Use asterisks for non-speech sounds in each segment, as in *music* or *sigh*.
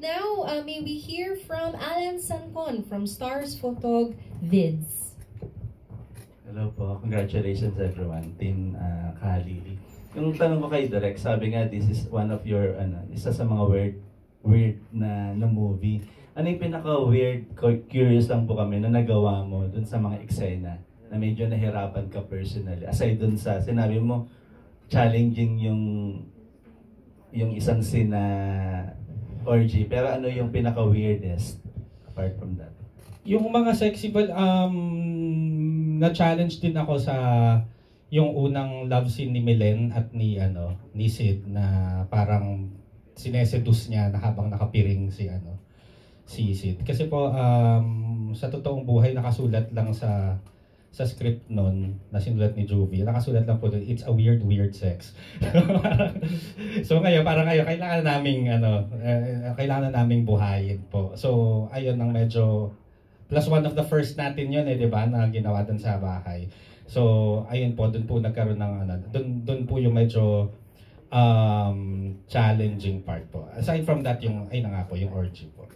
Now, uh, may we hear from Alan Sancon from Stars Photog Vids. Hello po. Congratulations everyone. Team uh, Kahalili. Yung tanong ko kay Direk, sabi nga this is one of your, ano, isa sa mga weird, weird na, na movie. Ano yung pinaka-weird, curious lang po kami na nagawa mo dun sa mga eksena na medyo nahirapan ka personally. Aside dun sa, sinabi mo, challenging yung yung isang scene na orgy. Pero ano yung pinaka-weirdest apart from that? Yung mga sexy um, na-challenge din ako sa yung unang love scene ni Milen at ni ano ni Sid na parang sineseduce niya na habang nakapiring si ano si Sid. Kasi po um, sa totoong buhay nakasulat lang sa sa script nun na sinulat ni Juvie, nakasulat lang po doon, it's a weird, weird sex. *laughs* so ngayon, parang ngayon, kailangan naming, ano, uh, kailangan naming buhayin po. So, ayun ang medyo, plus one of the first natin yun eh, di ba, na ginawa dun sa bahay. So, ayun po, doon po nagkaroon ng, ano, doon, doon po yung medyo um, challenging part po. Aside from that, yung, ay na nga po, yung orgy po.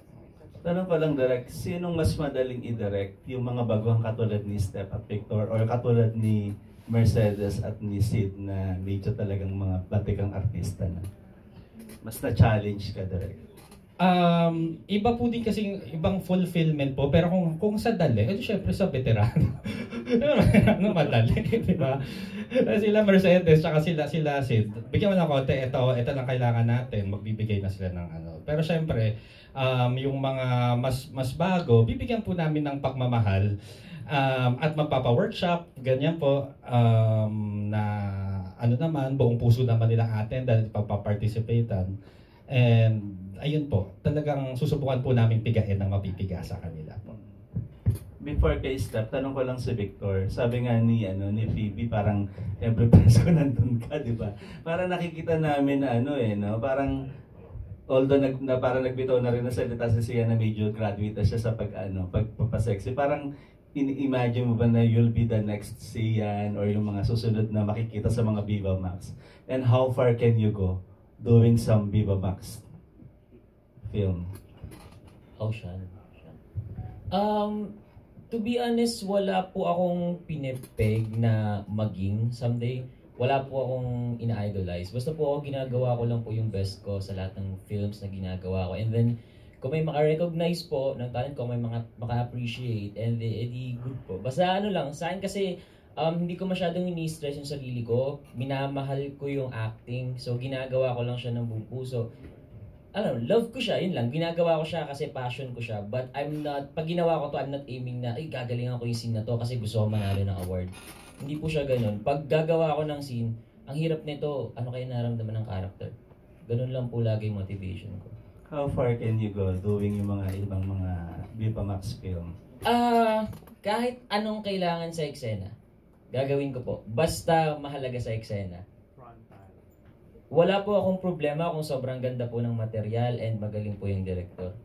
Tanong ko lang direct, sinong mas madaling i-direct? Yung mga baguhang katulad ni Steph at Victor or katulad ni Mercedes at ni Sid na medyo talagang mga batikang artista na? Mas na-challenge ka direct? Um, iba po din kasi ibang fulfillment po, pero kung kung sa dali, edi syempre sa veterano. *laughs* ano madali, di ba? sila Mercedes, tsaka sila, sila Sid. Bigyan mo ng konti, ito, ito lang kailangan natin, magbibigay na sila ng ano. Pero syempre, um, yung mga mas mas bago, bibigyan po namin ng pagmamahal um, at magpapa-workshop, ganyan po, um, na ano naman, buong puso naman nila atin dahil pagpa-participatean. And ayun po, talagang susubukan po namin pigain ng mapipiga sa kanila po. Before kay Steph, tanong ko lang si Victor. Sabi nga ni ano ni Phoebe, parang every *laughs* Pasko nandun ka, di ba? Parang nakikita namin na ano eh, no? Parang although nag, na parang nagbitaw na rin na salita si Siya na medyo graduate siya sa pag ano, pagpapasexy. Parang in-imagine mo ba na you'll be the next Sian or yung mga susunod na makikita sa mga Viva Max? And how far can you go doing some Viva Max film? Oh, siya. Um, to be honest, wala po akong pinipeg na maging someday wala po akong ina-idolize. Basta po ako ginagawa ko lang po yung best ko sa lahat ng films na ginagawa ko. And then, kung may maka-recognize po ng talent ko, may mga maka-appreciate, and edi eh, good po. Basta ano lang, sa akin kasi, um, hindi ko masyadong ini-stress yung sarili ko. Minamahal ko yung acting. So, ginagawa ko lang siya ng buong puso. Ano, love ko siya, yun lang. Ginagawa ko siya kasi passion ko siya. But I'm not, pag ginawa ko to, I'm not aiming na, ay, gagalingan ko yung scene na to kasi gusto ko manalo ng award. Hindi po siya ganun. Pag gagawa ko ng scene, ang hirap nito, ano kayo naramdaman ng character. Ganun lang po lagi yung motivation ko. How far can you go doing yung mga ibang mga Viva Max film? Ah, uh, kahit anong kailangan sa eksena, gagawin ko po. Basta mahalaga sa eksena. Wala po akong problema kung sobrang ganda po ng material and magaling po yung director.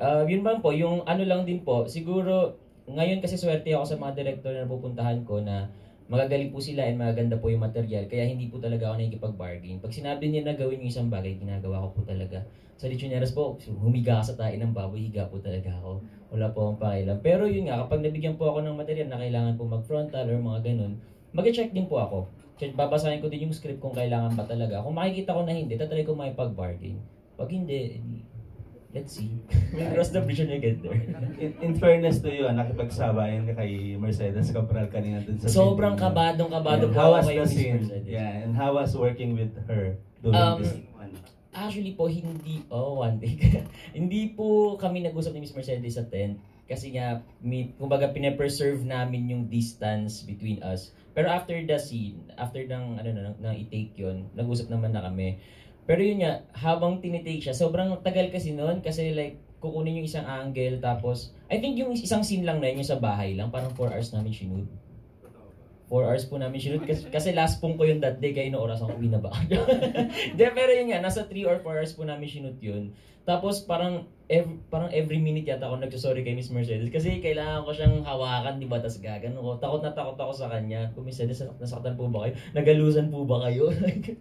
Uh, yun ba po, yung ano lang din po, siguro ngayon kasi swerte ako sa mga director na pupuntahan ko na magagaling po sila and magaganda po yung material. Kaya hindi po talaga ako nakikipag-bargain. Pag sinabi niya na gawin yung isang bagay, ginagawa ko po talaga. Sa Lechoneras po, humiga sa tain ng baboy, higa po talaga ako. Wala po akong pakialam. Pero yun nga, kapag nabigyan po ako ng material na kailangan po mag-frontal or mga ganun, mag-check din po ako. Babasahin ko din yung script kung kailangan ba talaga. Kung makikita ko na hindi, tatry ko may pag-bargain. Pag hindi, Let's see. *laughs* We'll cross the bridge when we get there. In, in fairness to you, ah, nakipagsabayan ka kay Mercedes Cabral kanina dun sa Sobrang scene, kabadong kabado yeah, po how was the scene? Yeah, and how was working with her doing um, this one? Actually po, hindi, oh, one day. *laughs* hindi po kami nag-usap ni Miss Mercedes sa tent. Kasi nga, may, kumbaga, pinapreserve namin yung distance between us. Pero after the scene, after ng, ano na, nang i-take yun, nag-usap naman na kami. Pero yun nga, habang tinitake siya, sobrang tagal kasi noon kasi like kukunin yung isang angle tapos I think yung isang scene lang na yun yung sa bahay lang, parang 4 hours namin sinud. 4 hours po namin sinud kasi, last pong ko yun that day kaya no oras ako uwi na ba. *laughs* De, pero yun nga, nasa 3 or 4 hours po namin sinud yun. Tapos parang every, parang every minute yata ako nagsasorry kay Miss Mercedes kasi kailangan ko siyang hawakan, di ba? Tapos gagano ko. Takot na takot ako sa kanya. Kung Mercedes, nasaktan po ba kayo? Nagalusan po ba kayo?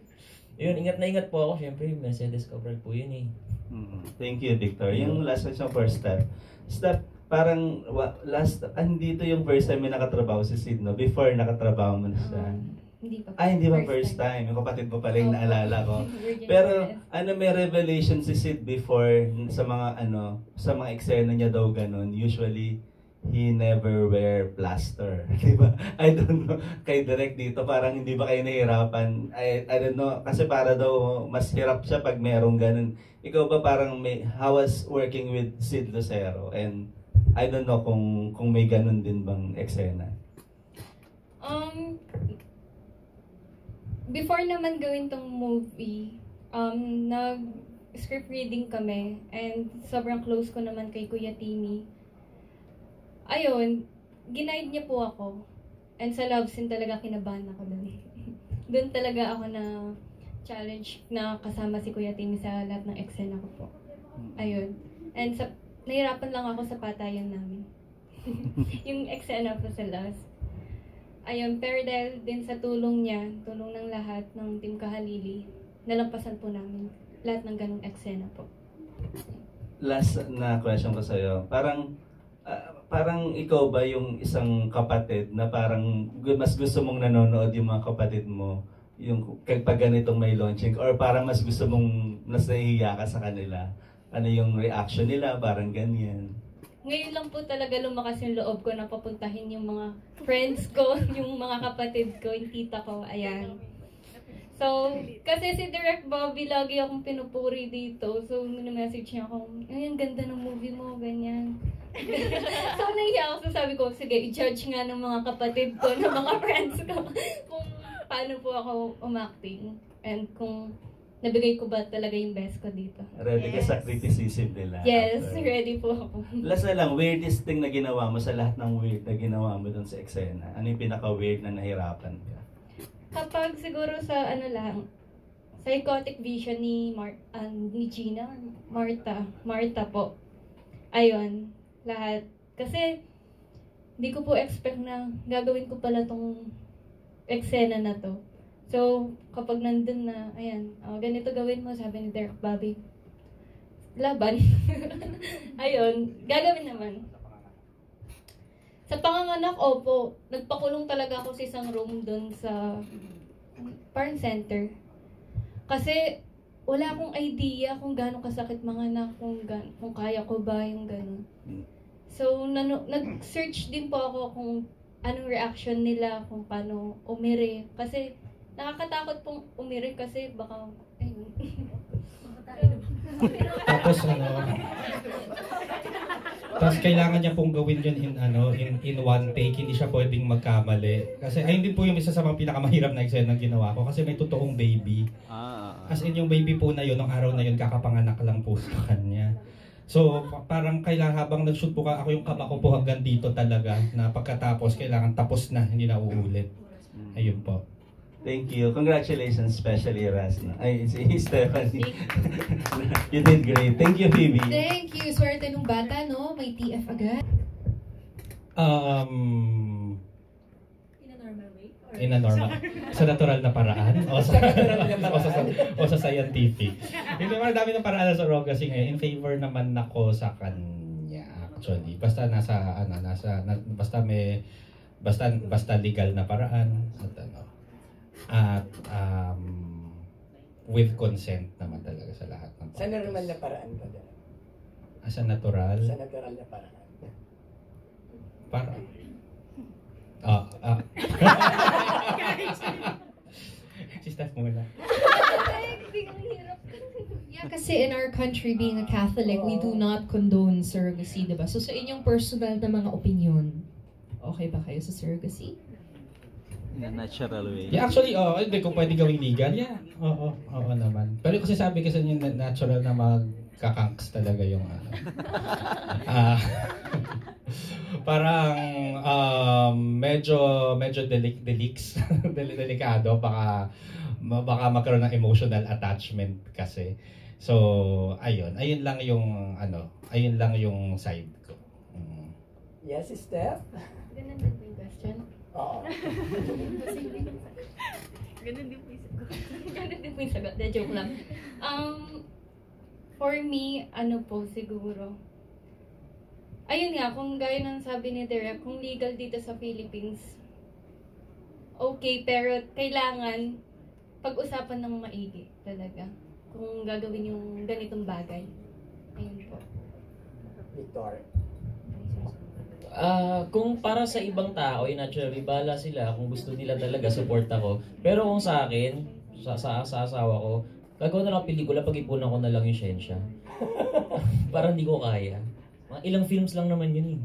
*laughs* Yun, ingat na ingat po ako. Siyempre, Mercedes Cabral po yun eh. Mm, Thank you, Victor. Yung last question for Steph. Steph, parang last, ah, hindi to yung first time may nakatrabaho si Sid, no? Before nakatrabaho mo na siya. Um, hindi pa. Ay, hindi ba first time? Yung kapatid mo pala yung Opo. naalala ko. *laughs* Pero ano may revelation si Sid before sa mga ano sa mga eksena niya daw ganun. Usually he never wear plaster, *laughs* di ba? I don't know. Kay direct dito parang hindi ba kayo nahihirapan? I, I don't know kasi para daw mas hirap siya pag merong ganun. Ikaw ba parang may how was working with Sid Lucero and I don't know kung kung may ganun din bang eksena. Um, before naman gawin tong movie, um, nag script reading kami and sobrang close ko naman kay Kuya Timmy. Ayun, ginaid niya po ako. And sa love scene talaga kinabahan ako doon. *laughs* doon talaga ako na challenge na kasama si Kuya Timmy sa lahat ng eksena ko po. Ayun. And sa, nahirapan lang ako sa patayan namin. *laughs* yung eksena po sa last. Ayun, pero dahil din sa tulong niya, tulong ng lahat ng Team Kahalili, nalampasan po namin lahat ng ganong eksena po. last na question ko sa'yo, parang ah, parang ikaw ba yung isang kapatid na parang mas gusto mong nanonood yung mga kapatid mo yung kapag ganitong may launching or parang mas gusto mong mas ka sa kanila? Ano yung reaction nila? Parang ganyan. Ngayon lang po talaga lumakas yung loob ko na papuntahin yung mga friends ko, *laughs* yung mga kapatid ko, yung tita ko, ayan. So, kasi si Direct Bobby lagi akong pinupuri dito. So, message niya ako, ay, ang ganda ng movie mo, ganyan. *laughs* so, nahiya ako. So, sabi ko, sige, i-judge nga ng mga kapatid ko, ng mga *laughs* friends ko, kung paano po ako umacting. And kung nabigay ko ba talaga yung best ko dito. Ready ka sa criticism nila. Yes, after. ready po ako. *laughs* Last na lang, weirdest thing na ginawa mo sa lahat ng weird na ginawa mo dun sa eksena. Ano yung pinaka-weird na nahirapan ka? Kapag siguro sa ano lang, psychotic vision ni Mar ah, ni Gina, Marta, Marta po. Ayun, lahat. Kasi, hindi ko po expect na gagawin ko pala tong eksena na to. So, kapag nandun na, ayan, oh, ganito gawin mo, sabi ni Derek Bobby. Laban. *laughs* ayun, gagawin naman. Sa panganganak, opo, nagpakulong talaga ako sa isang room doon sa parang center. Kasi wala akong idea kung gaano kasakit manganak, kung, gan- kung kaya ko ba yung gano'n. So, nag-search din po ako kung anong reaction nila, kung paano umiri. Kasi nakakatakot pong umiri kasi baka, ayun. Tapos ano, tapos kailangan niya pong gawin yun in ano in in one take, hindi siya pwedeng magkamali. Kasi ayun din po yung isa sa mga pinakamahirap na eksena na ginawa ko kasi may totoong baby. As in yung baby po na yun, nung araw na yun, kakapanganak lang po sa kanya. So, pa- parang kailangan habang nag-shoot po ka, ako yung kaba ko po hanggang dito talaga na pagkatapos, kailangan tapos na, hindi na uulit. Ayun po. Thank you. Congratulations, especially Rasna. Ay, si *laughs* Stephanie. *laughs* you did great. Thank you, Phoebe. Thank you. Swerte nung bata, no? May TF agad. Um, In a normal way? Or... in a normal, *laughs* sa natural na paraan o sa, o sa, o sa scientific. Hindi naman dami ng paraan sa Rob kasi ngayon in favor naman ako sa kanya actually. Basta nasa ano nasa na, basta may basta basta legal na paraan at ano at um, with consent naman talaga sa lahat ng Sa normal na paraan ba? Dara? Ah, sa natural Sa natural na paraan. para ah ah *laughs* si Steph muna *laughs* Yeah, kasi in our country, being a Catholic, we do not condone surrogacy, diba? So sa inyong personal na mga opinion, okay ba kayo sa surrogacy? In a natural way. Yeah, actually, oh, hindi ko pwede gawing legal. Yeah, oo, oo naman. Pero kasi sabi kasi yung na- natural na magkakanks talaga yung ano. *laughs* Ah, *laughs* parang um, medyo medyo delik delicts, *laughs* Del- delikado baka ma- baka magkaroon ng emotional attachment kasi. So, ayun, ayun lang yung ano, ayun lang yung side ko. Mm. Yes, Steph? Ganun din question. Oo. *laughs* Ganun din po yung sagot. *laughs* Ganun din po yung sagot. De, joke lang. Um, For me, ano po siguro. Ayun nga, kung gaya ng sabi ni Derek, kung legal dito sa Philippines, okay, pero kailangan pag-usapan ng maigi talaga. Kung gagawin yung ganitong bagay. Ayun po. Victor. Ah, kung para sa ibang tao, eh, naturally, bala sila kung gusto nila talaga support ako. Pero kung sa akin, sa, sa, sa asawa ko, gagawa na lang pelikula, pag-ipunan ko na lang yung siyensya. *laughs* Parang hindi ko kaya. Mga ilang films lang naman yun eh.